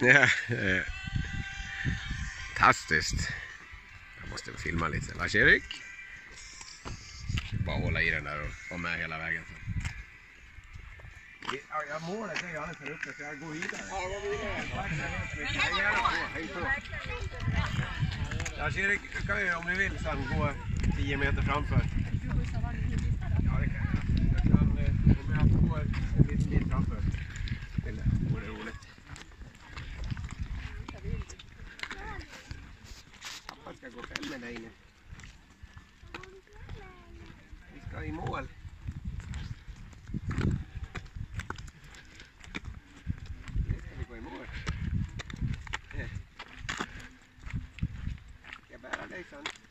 Ja, eh, fantastiskt. Jag måste filma lite. Lars-Erik. Bara hålla i den där och vara med hela vägen. Ja, jag målet är ju alldeles för uppe så jag går vidare. Ja, gå vidare. Tack så. Hej på. Lars-Erik kan ju om ni vill sen gå 10 meter framför. Hey, son.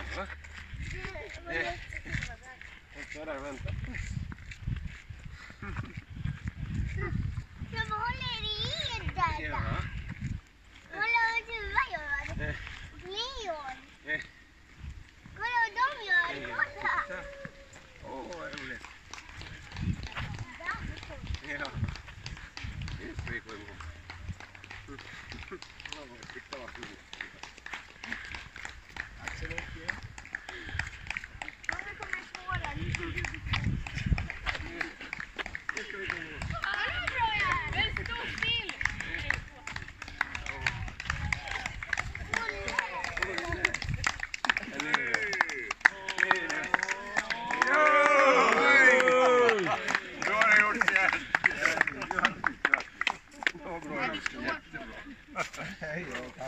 Jaha. Eh. Jag där, vänta. Men vad håller i där? Tjena. Kolla vad Tuva gör. Eh. Leon. Eh. Kolla vad de gör. Kolla. Åh, oh, vad roligt. Ja. Det är så vi går igång. Kolla vad det är.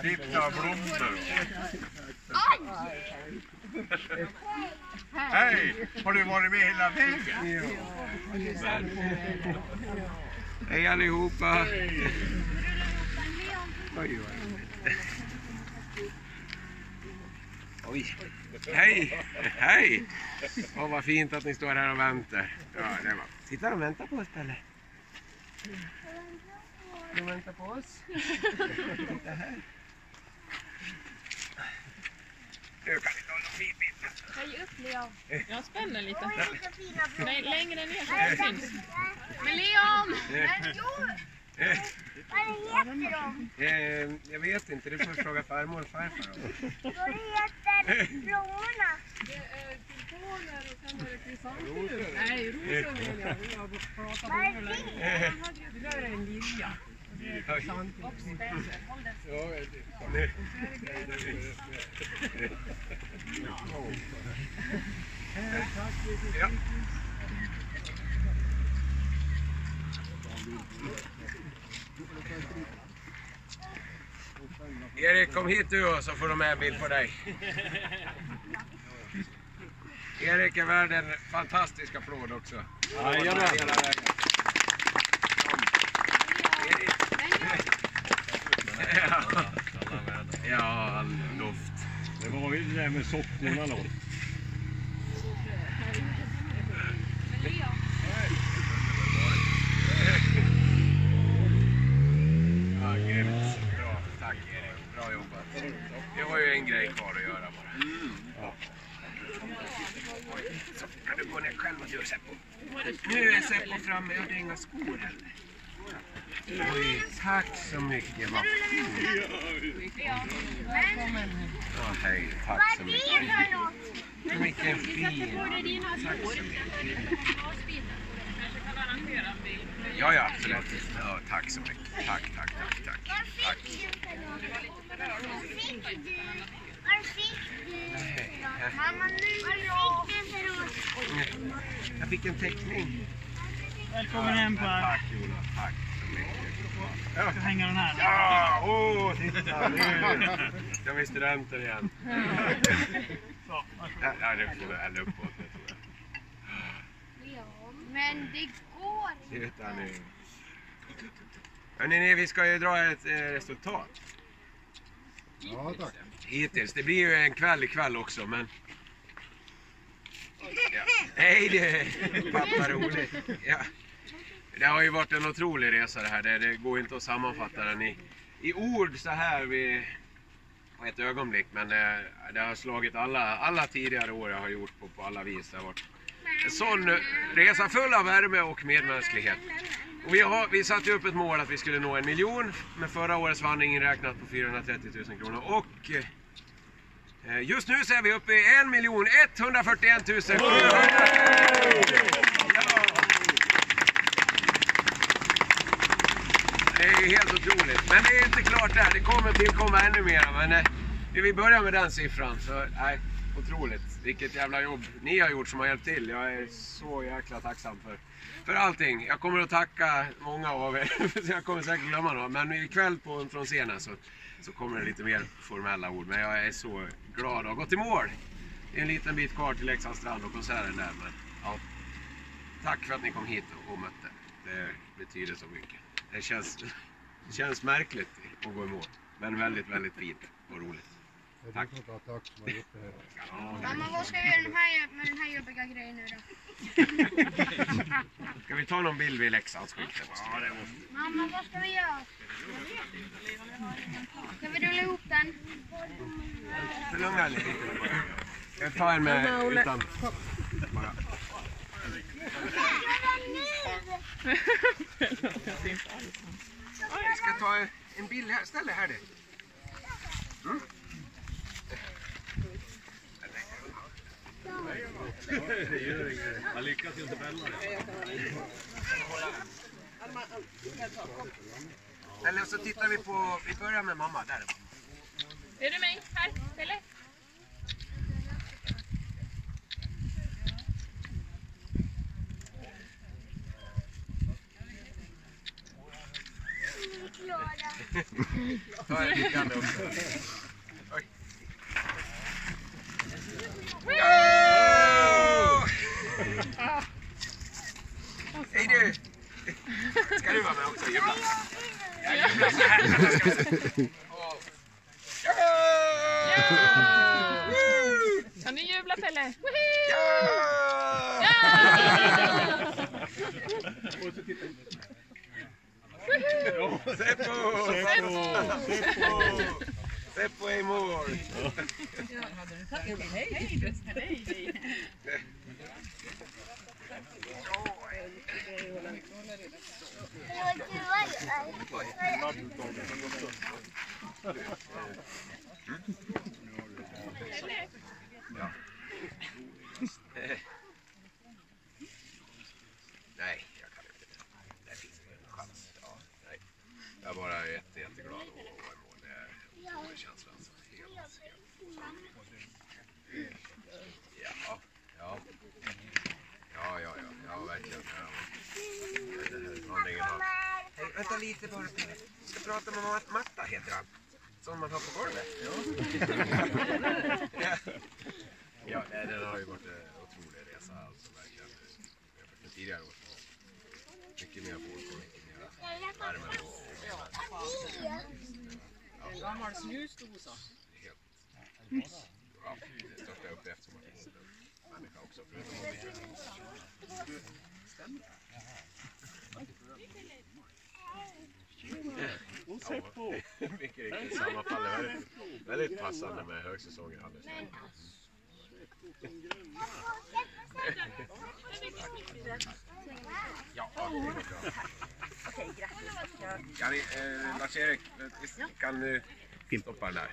Titta, blommor. Hej! Har du varit med hela vägen? Hej allihopa! Oj, vad Oj. Hej! Hej! Åh, vad fint att ni står här och väntar. Ja, det var... Sitter de väntar på oss, Pelle? De väntar på oss. Titta här. Nu kan vi ta någon fin bild. Höj upp Leon. Jag spänner lite. Nej, längre ner så det de- syns. Men Leon! Men jo! Vad heter de? Eh, jag vet inte, det får fråga farmor och farfar om. Vad heter blommorna? Nej, rosor vill jag. Vad är fint? Det där är en lilja. Och spänsel. Håll den. Nu. Ja. Erik, kom hit du och så får de med en bild på dig. Erik är värd en fantastisk applåd också. Jajamän. Ja, all luft. Det var ju det där med sockorna då. Men Leon, Ja, grymt. Bra. Tack Erik. Bra jobbat. Vi har ju en grej kvar att göra bara. Ja. Så kan du gå ner själv och du Seppo. Nu är Seppo framme. Jag har inga skor heller. Oj, tack så mycket. Vad fint. Ja, hej. Tack Vad så är mycket. det för något? Vilken fin. det arrangera en bild. Ja, ja, absolut. Ja, tack så mycket. Tack, tack, tack, tack. Tack. fick du för något? Vad fick du? Vad fick du? Mamma, nu vad fick du för något? Jag fick en teckning. Välkommen hem Per. Tack Jonas, tack så mycket. Jag ska hänga den här. Ja, åh, titta nu ska vi studenter igen. Så, Ja, ja, det får vi hälla uppåt. tror jag. Men det går inte. Titta nu. Hörrni, vi ska ju dra ett eh, resultat. Ja, tack. Hittills. Det blir ju en kväll ikväll också, men... Ja. Hej du, pappa roligt. Ja. Det har ju varit en otrolig resa det här. Det, det går inte att sammanfatta den i, i ord så här vid på ett ögonblick. Men det, det har slagit alla, alla tidigare år jag har gjort på, på alla vis. Det har varit en sån resa full av värme och medmänsklighet. Och vi, har, vi satte ju upp ett mål att vi skulle nå en miljon med förra årets vandring inräknat på 430 000 kronor. Och eh, Eh, just nu så är vi uppe i 1 miljon 141 700. Det är ju helt otroligt. Men det är inte klart där. Det kommer tillkomma ännu mer. Men eh, vi börjar med den siffran. Så, nej, otroligt. Vilket jävla jobb ni har gjort som har hjälpt till. Jag är så jäkla tacksam för, för allting. Jag kommer att tacka många av er. jag kommer säkert glömma några. Men ikväll på, från scenen så, så kommer det lite mer formella ord. Men jag är så glad att ha gått i mål. Det är en liten bit kvar till Leksands strand och konserten där. Men, ja. Tack för att ni kom hit och, och mötte. Det betyder så mycket. Det känns, det känns märkligt att gå i mål. Men väldigt, väldigt fint och roligt. Tack. Tack som har gjort det här. Mamma, vad ska vi göra den här, med den här jobbiga grejen nu då? Ska vi ta någon bild vid Leksandsskylten? Ja, det måste Mamma, vad ska vi göra? Så lugna er lite bara. Jag tar en med utan... Bara. Vi ska ta en bild här. Ställ dig här du. Han lyckas ju inte fälla det. Eller så tittar vi på... Vi börjar med mamma. Där är mamma. Ser du mig? Här, Pelle. Jag en bild Janne också. Oj. Ja! Hej du! Ska du vara med också och jubla? Ja, jubla så här. Ska vi se. Åh. Ja! Woo! Kan du jubla Pelle? Ja! Seppo! Seppo! Seppo! Seppo är i mål! Hej jag kan inte det. Det finns ingen chans. Ja, nej. Jag är bara jätte, jätteglad att vara i mål. Det är otrolig känsla. Alltså. Helt, helt. Ja, ja. Ja, ja, ja, ja, verkligen. Ja. Det här har ingen aning. Hej, vänta lite bara. Jag ska prata med mamma Marta, heter han. Som man har på golvet. Ja, ja nej, den har ju varit en otrolig resa. Alltså, verkligen. Jämfört med tidigare år. Mycket mer folk och mycket mer värme. Och, Gammal snusdosa. helt, ja, det största jag upplevt som har finns en människa också. Förutom att vi Och Seppo! Mycket riktigt sammanfaller väldigt, väldigt passande med högsäsongen alldeles. Ja, det går bra. Okej, grattis. Eh, Lars-Erik, kan eh, stoppa den där.